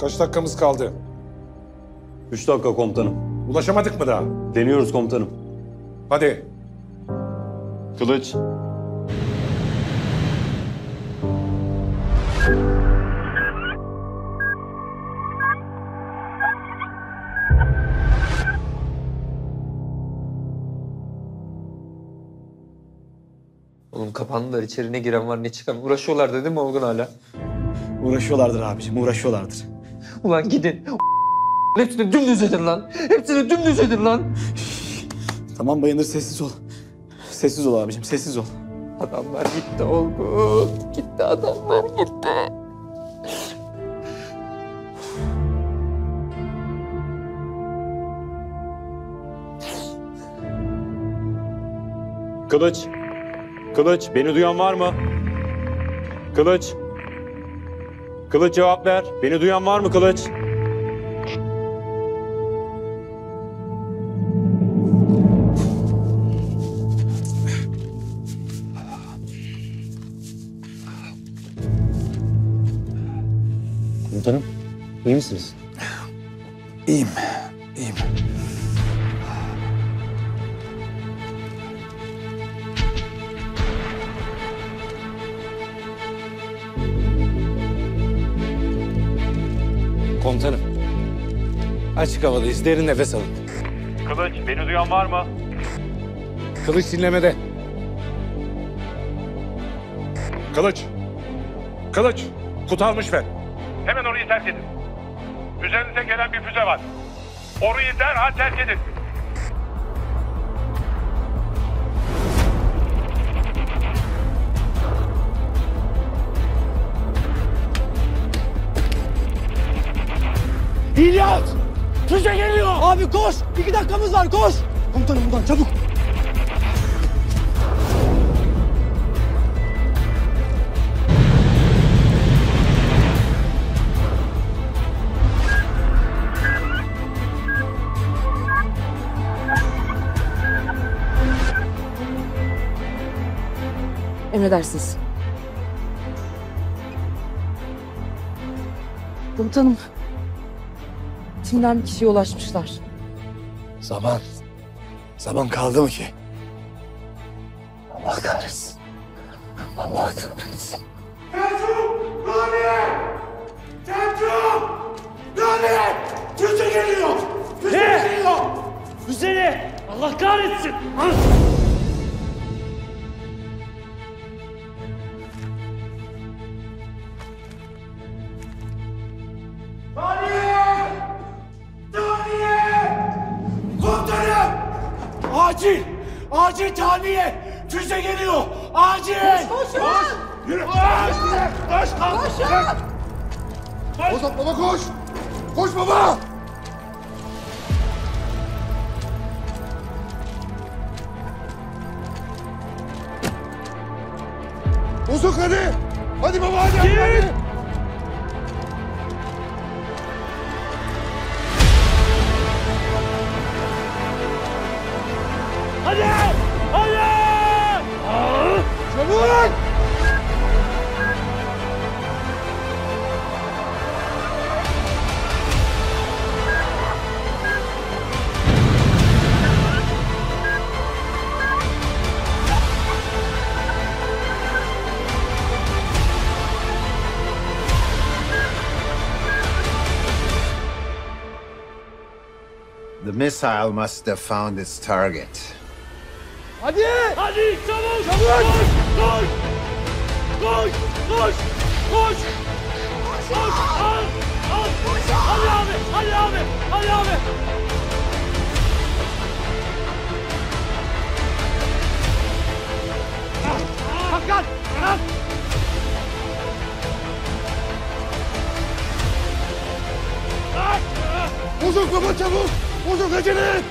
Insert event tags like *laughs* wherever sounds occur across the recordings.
Kaç dakikamız kaldı? Üç dakika komutanım. Ulaşamadık mı daha? Deniyoruz komutanım. Hadi. Kılıç. Oğlum kapandılar. İçeri ne giren var ne çıkan. Uğraşıyorlar değil mi Olgun hala? Uğraşıyorlardır abicim, uğraşıyorlardır. Ulan gidin. Hepsini dümdüz edin lan. Hepsini dümdüz edin lan. Tamam Bayındır sessiz ol. Sessiz ol abicim, sessiz ol. Adamlar gitti Olgun. Gitti adamlar gitti. Kılıç. Kılıç. Beni duyan var mı? Kılıç. Kılıç cevap ver. Beni duyan var mı Kılıç? Komutanım, iyi misiniz? İyiyim, Komutanım. Açık havadayız. Derin nefes alın. Kılıç. Beni duyan var mı? Kılıç dinlemede. Kılıç. Kılıç. Kutalmış ver. Hemen orayı terk edin. Üzerinize gelen bir füze var. Orayı derhal terk edin. İlyas! Füze geliyor! Abi koş! İki dakikamız var, koş! Komutanım buradan, çabuk! Emredersiniz. Komutanım. Timden bir kişiye ulaşmışlar. Zaman. Zaman kaldı mı ki? Allah kahretsin. Allah kahretsin. Bozuk hadi. Hadi baba hadi. hadi. Hadi! The missile must have found its target. Hadi! Hadi çabuk! Çabuk! Koş! Koş! Koş! Koş! Koş! Koş! Al! Al! Hadi abi! Hadi abi! Hadi abi! Hakan! Kalk! Bozuk baba çabuk. Bozuk acele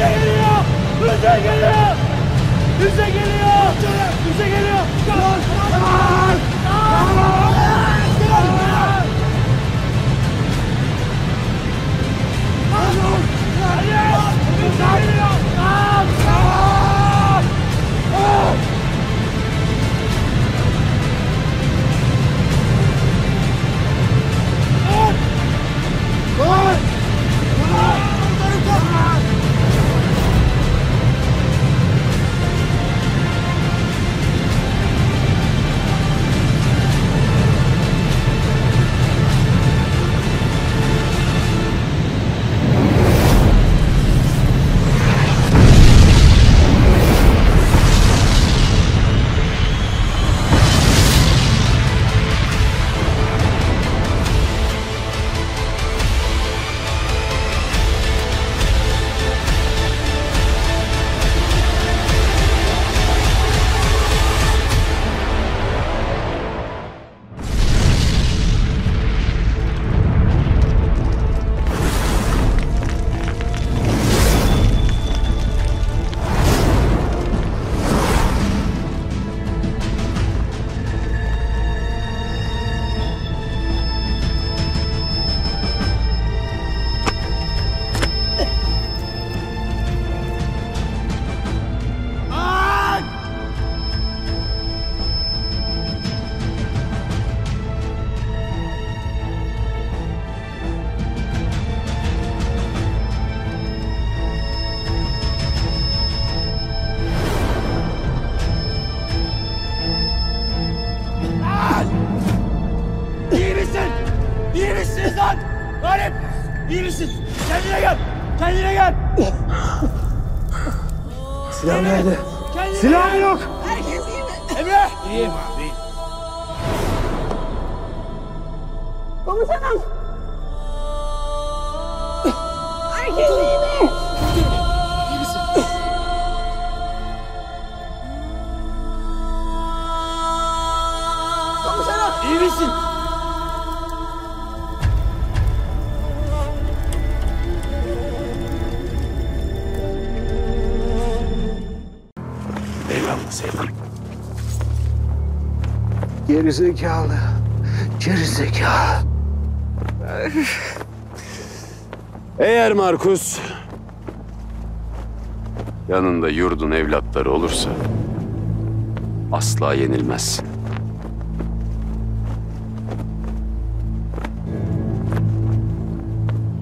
Füze geliyor! Füze geliyor! Füze geliyor! Füze geliyor! Koş! Koş! İyi Kendine gel! Kendine gel! Silah nerede? Silah yok! Herkes iyi mi? Emre! İyiyim abi. Komutanım. Herkes iyi mi? Geri zekalı. Geri zekalı. Eğer Markus yanında yurdun evlatları olursa asla yenilmezsin.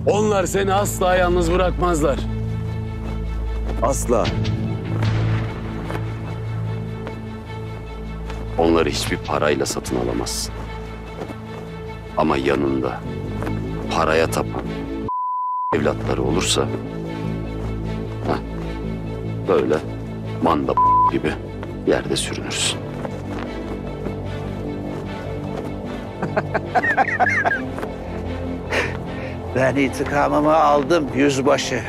Onlar seni asla yalnız bırakmazlar. Asla. Onları hiçbir parayla satın alamazsın. Ama yanında paraya tapan evlatları olursa heh, böyle manda gibi yerde sürünürsün. *laughs* Ben intikamımı aldım yüzbaşı.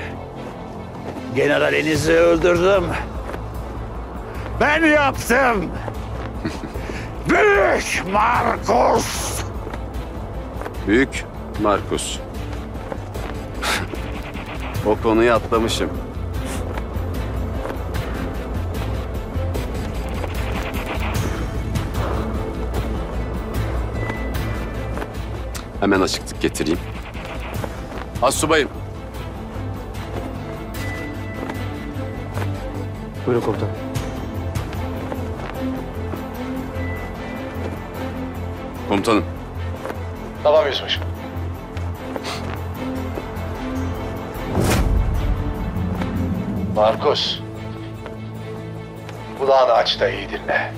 Generalinizi öldürdüm. Ben yaptım. Büyük Markus. Büyük Markus. o konuyu atlamışım. Hemen açıklık getireyim. Assubayım. Buyurun komutanım. Komutanım. Tamam Yüzbaşı. Markus. Kulağını aç da iyi dinle.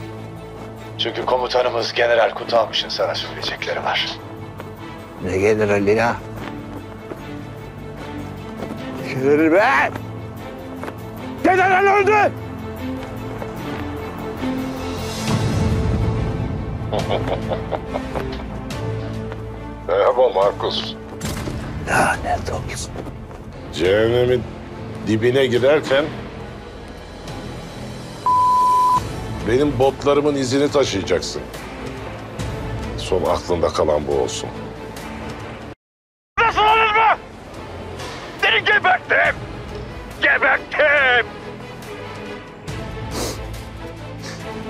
Çünkü komutanımız General Kutalmış'ın sana söyleyecekleri var. Ne generali ya? General be! General öldü! Merhaba Markus. Lanet olsun. Cehennemin dibine girerken benim botlarımın izini taşıyacaksın. Son aklında kalan bu olsun. Nasıl olur mu? Seni geberttim. Geberttim.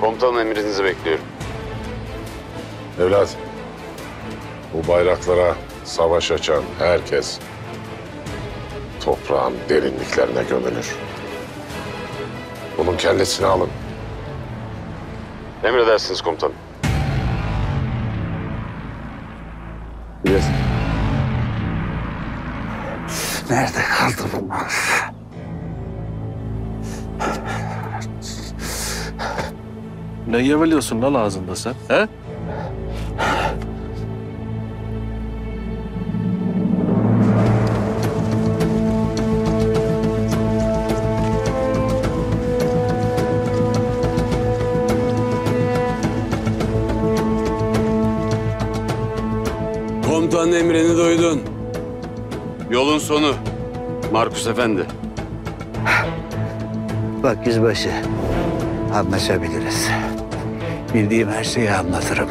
Komutanım emrinizi bekliyorum. Evlat, bu bayraklara savaş açan herkes toprağın derinliklerine gömülür. Bunun kellesini alın. Emredersiniz komutanım. Nerede kaldı bunlar? Ne yeveliyorsun lan ağzında sen? He? Sonu. Markus Efendi. Bak yüzbaşı, anlaşabiliriz. Bildiğim her şeyi anlatırım.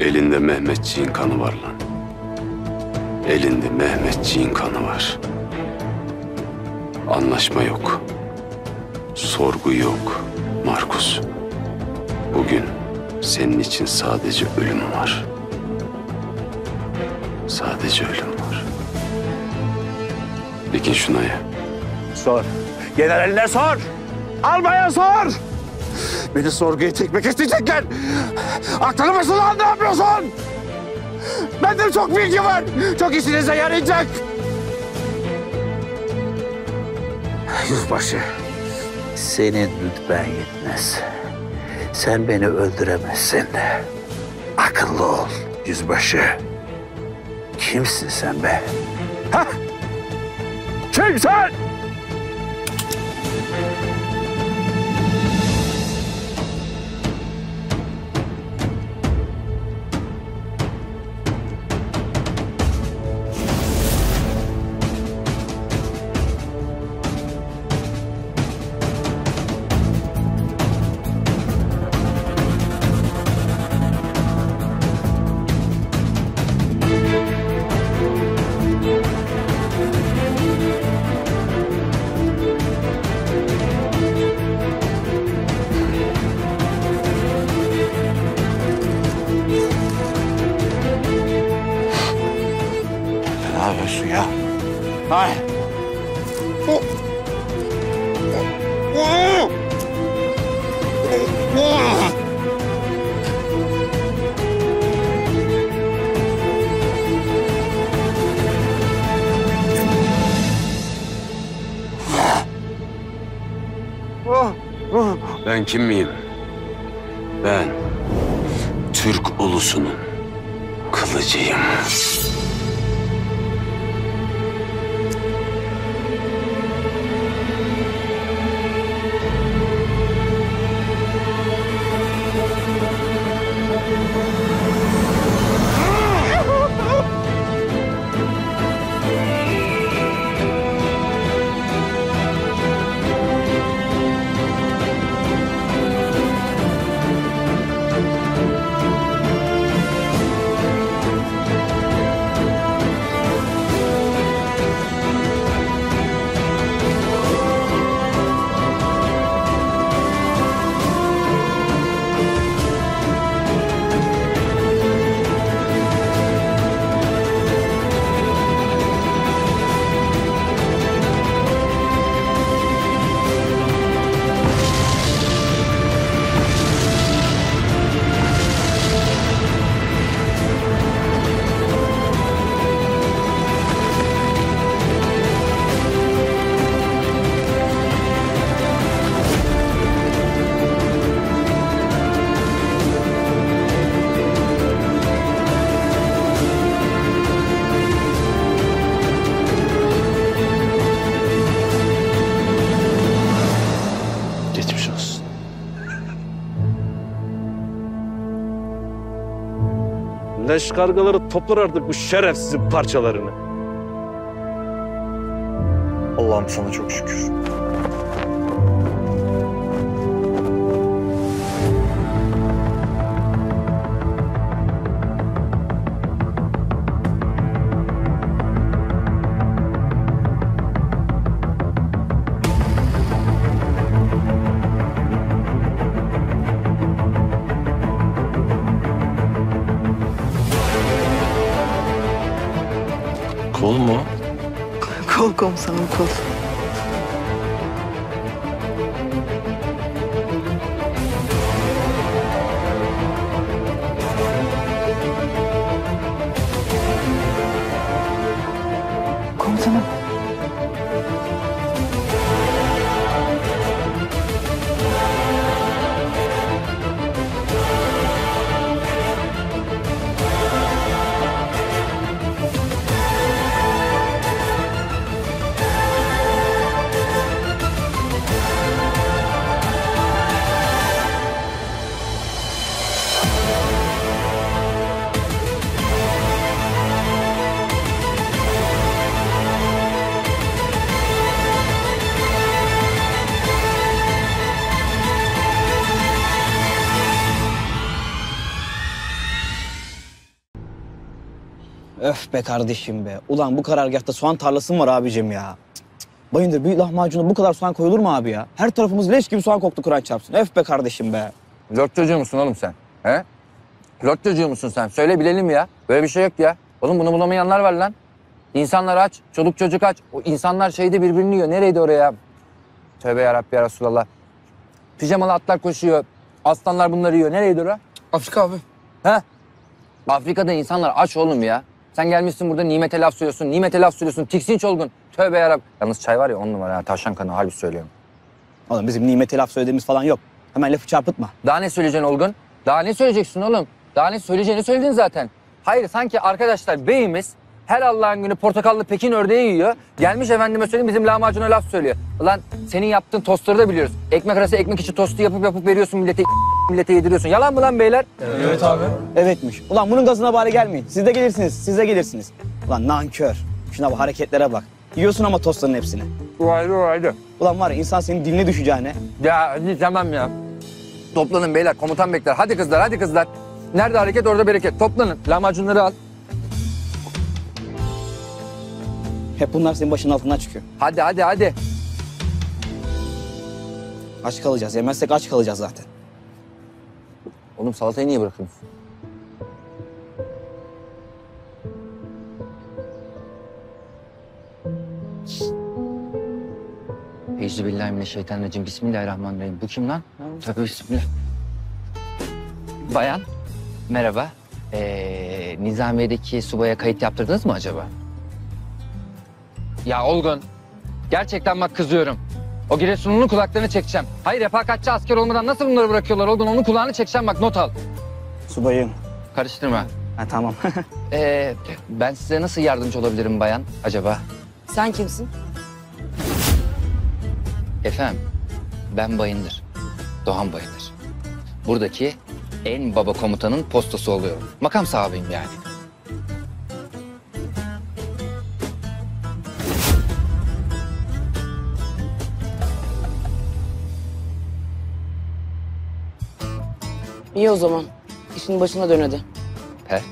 Elinde Mehmetçiğin kanı var lan. Elinde Mehmetçiğin kanı var. Anlaşma yok. Sorgu yok. Markus. Bugün senin için sadece ölüm var. Sadece ölüm Peki Şunay'a. Sor. Generaline sor. Almaya sor. Beni sorguya çekmek isteyecekler. Aklını başına al, ne yapıyorsun? Bende çok bilgi var. Çok işinize yarayacak. Yüzbaşı. Senin rütben yetmez. Sen beni öldüremezsin. Akıllı ol yüzbaşı. Kimsin sen be? Ha? Kim sen? Ben kim miyim? Ben Türk ulusunun kılıcıyım. Leş kargaları toplar artık bu şerefsizin parçalarını. Allah'ım sana çok şükür. Kol komutanım kol. Komutanım. Be kardeşim be. Ulan bu karargahta soğan tarlası mı var abicim ya? Cık cık. Bayındır büyük lahmacuna bu kadar soğan koyulur mu abi ya? Her tarafımız leş gibi soğan koktu Kur'an çarpsın. Öf be kardeşim be. Pilot çocuğu musun oğlum sen? He? Pilot çocuğu musun sen? Söyle bilelim ya. Böyle bir şey yok ya. Oğlum bunu bulamayanlar var lan. İnsanlar aç, çoluk çocuk aç. O insanlar şeyde birbirini yiyor. Nereydi oraya? Tövbe yarabbi ya Resulallah. Pijamalı atlar koşuyor. Aslanlar bunları yiyor. Nereydi oraya? Afrika abi. He? Afrika'da insanlar aç oğlum ya. Sen gelmişsin burada nimete laf söylüyorsun. Nimete laf söylüyorsun. Tiksinç olgun. Tövbe yarab. Yalnız çay var ya on numara. ha, Tavşan kanı harbi söylüyorum. Oğlum bizim nimete laf söylediğimiz falan yok. Hemen lafı çarpıtma. Daha ne söyleyeceksin Olgun? Daha ne söyleyeceksin oğlum? Daha ne söyleyeceğini söyledin zaten. Hayır sanki arkadaşlar beyimiz her Allah'ın günü portakallı Pekin ördeği yiyor. Gelmiş efendime söyleyeyim bizim lahmacuna laf söylüyor. Ulan senin yaptığın tostları da biliyoruz. Ekmek arası ekmek içi tostu yapıp yapıp veriyorsun millete millete yediriyorsun. Yalan mı lan beyler? Evet abi. Evetmiş. Ulan bunun gazına bari gelmeyin. Siz de gelirsiniz, siz de gelirsiniz. Ulan nankör. Şuna bak hareketlere bak. Yiyorsun ama tostların hepsini. O ayrı o ayrı. Ulan var ya insan senin diline düşeceğine. Ya tamam ya. Toplanın beyler komutan bekler. Hadi kızlar hadi kızlar. Nerede hareket orada bereket. Toplanın. Lahmacunları al. Hep bunlar senin başının altından çıkıyor. Hadi hadi hadi. Aç kalacağız. Yemezsek aç kalacağız zaten. Oğlum salatayı niye bırakıyorsun? Euzubillahimineşşeytanirracim. Bismillahirrahmanirrahim. Bu kim lan? Tövbe bismillah. Bayan, merhaba. Ee, Nizamiye'deki subaya kayıt yaptırdınız mı acaba? Ya Olgun, gerçekten bak kızıyorum. O Giresun'un kulaklarını çekeceğim. Hayır refakatçi asker olmadan nasıl bunları bırakıyorlar Olgun? Onun kulağını çekeceğim bak not al. Subayım. Karıştırma. Ha tamam. *laughs* Ee, ben size nasıl yardımcı olabilirim bayan acaba? Sen kimsin? Efendim, ben Bayındır. Doğan Bayındır. Buradaki en baba komutanın postası oluyorum. Makam sahibiyim yani. İyi o zaman. İşin başına dön hadi. He?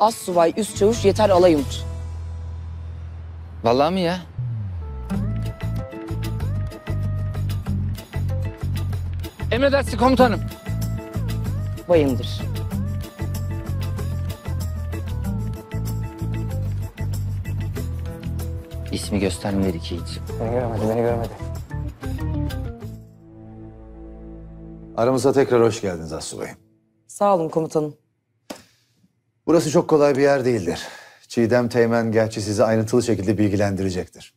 Az subay, üst çavuş yeter alay umut. Vallahi mi ya? Emredersin komutanım. Bayındır. İsmi göstermedik hiç. Beni görmedi, beni görmedi. Aramıza tekrar hoş geldiniz Assubayım. Sağ olun komutanım. Burası çok kolay bir yer değildir. Çiğdem Teğmen gerçi sizi ayrıntılı şekilde bilgilendirecektir.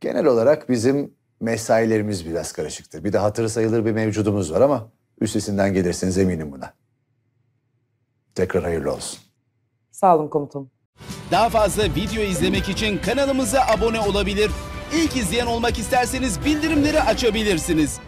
Genel olarak bizim mesailerimiz biraz karışıktır. Bir de hatırı sayılır bir mevcudumuz var ama üstesinden gelirsiniz eminim buna. Tekrar hayırlı olsun. Sağ olun komutanım. Daha fazla video izlemek için kanalımıza abone olabilir. İlk izleyen olmak isterseniz bildirimleri açabilirsiniz.